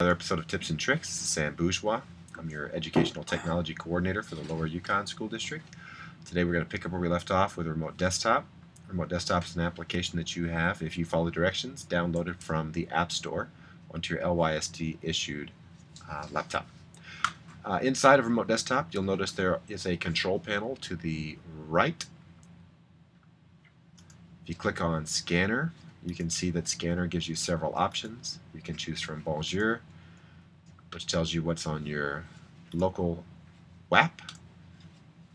Another episode of Tips and Tricks. Sam Bourgeois. I'm your Educational Technology Coordinator for the Lower Yukon School District. Today we're going to pick up where we left off with a remote desktop. Remote desktop is an application that you have, if you follow the directions, downloaded from the App Store onto your LYSD issued uh, laptop. Uh, inside of Remote Desktop, you'll notice there is a control panel to the right. If you click on Scanner, you can see that Scanner gives you several options. You can choose from Bonjour, which tells you what's on your local WAP,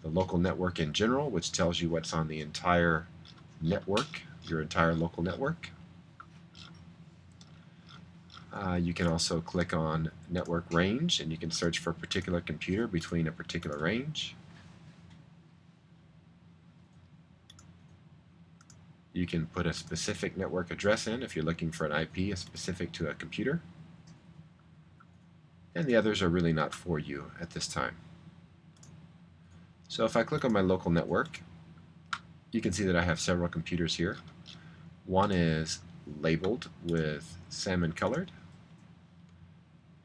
the local network in general, which tells you what's on the entire network, your entire local network. Uh, you can also click on network range and you can search for a particular computer between a particular range. You can put a specific network address in if you're looking for an IP specific to a computer. And the others are really not for you at this time. So if I click on my local network, you can see that I have several computers here. One is labeled with salmon colored.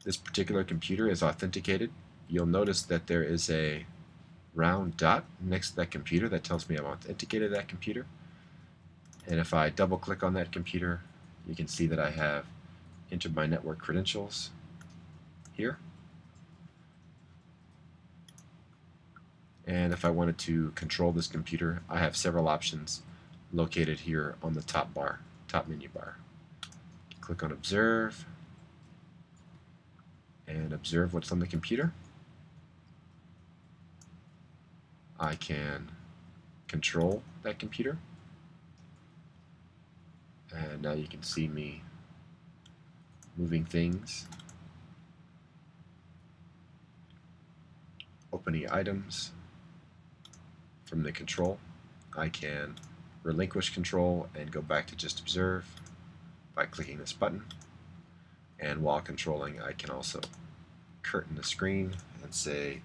This particular computer is authenticated. You'll notice that there is a round dot next to that computer that tells me I'm authenticated that computer. And if I double click on that computer, you can see that I have entered my network credentials here. And if I wanted to control this computer, I have several options located here on the top bar, top menu bar. Click on Observe and observe what's on the computer. I can control that computer. And now you can see me moving things, opening items from the control. I can relinquish control and go back to just observe by clicking this button. And while controlling, I can also curtain the screen and say,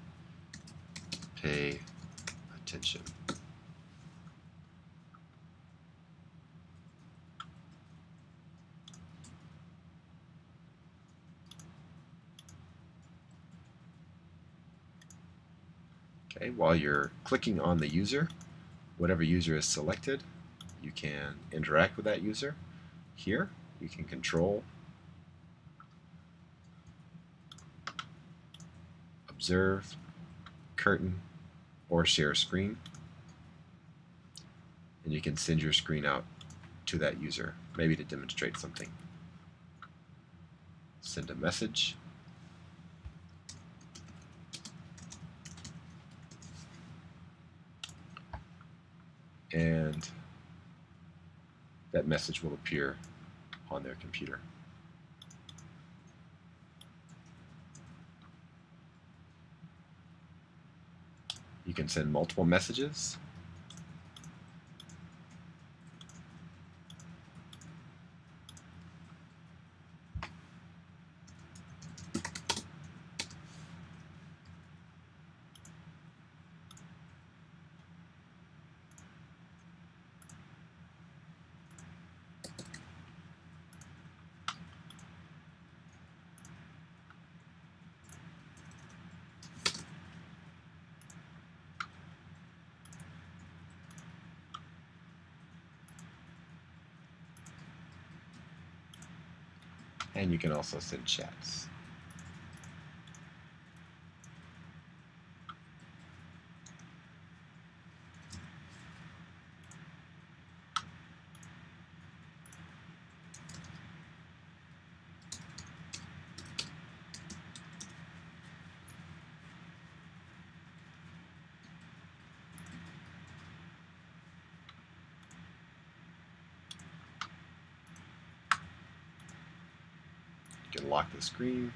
pay attention. Okay, while you're clicking on the user, whatever user is selected, you can interact with that user. Here, you can control, observe, curtain, or share screen. And you can send your screen out to that user, maybe to demonstrate something. Send a message. And that message will appear on their computer. You can send multiple messages and you can also send chats. Can lock the screen.